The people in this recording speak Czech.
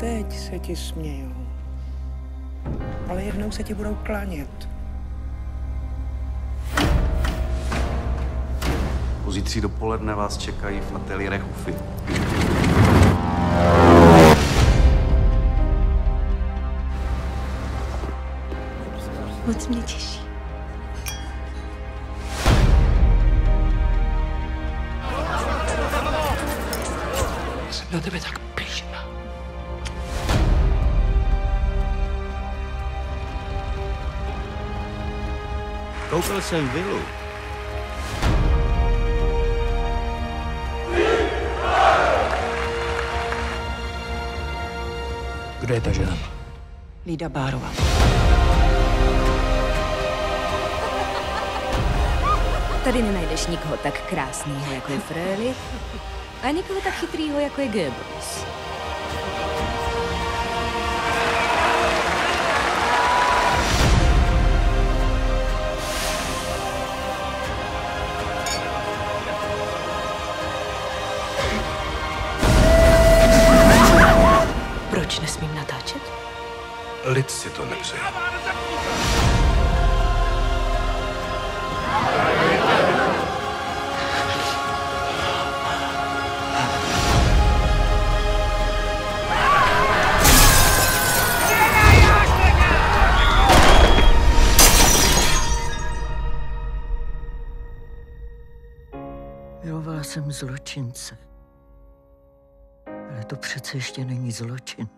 teď se ti smějou. Ale jednou se ti budou klanět. Pozítří dopoledne vás čekají v ateliérech UFI. Moc mě těší. Jsem na tebe tak Koupil jsem vilu. Kdo je ta žena? Lída Bárová. Tady nenajdeš nikoho tak krásného, jako je Frély, a nikoho tak chytrýho, jako je Goebbels. Nesmím natáčet? Lid si to nepřeje. Milovala jsem zločince. Ale to přece ještě není zločin.